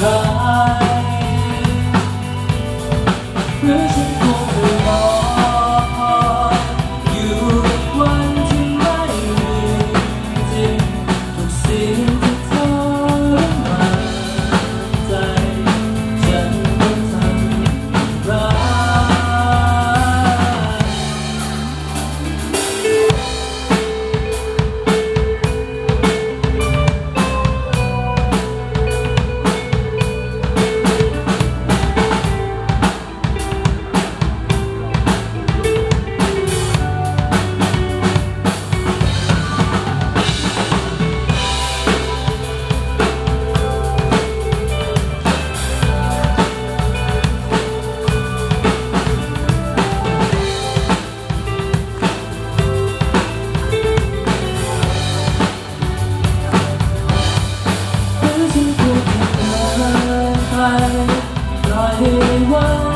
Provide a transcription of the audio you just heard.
high one.